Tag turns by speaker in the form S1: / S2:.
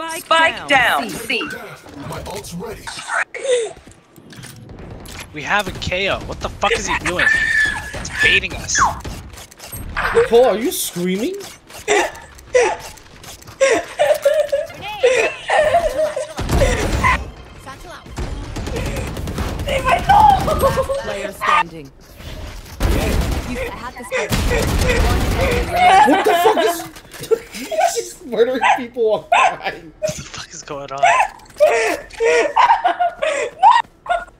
S1: Spike,
S2: Spike down.
S1: C.
S2: C.
S3: My ult's ready.
S4: We have a KO. What the fuck is he doing? It's baiting us.
S5: Nicole, are you screaming?
S1: Player standing.
S5: What the fuck is... Murdering people while crying.
S4: What the fuck is going on?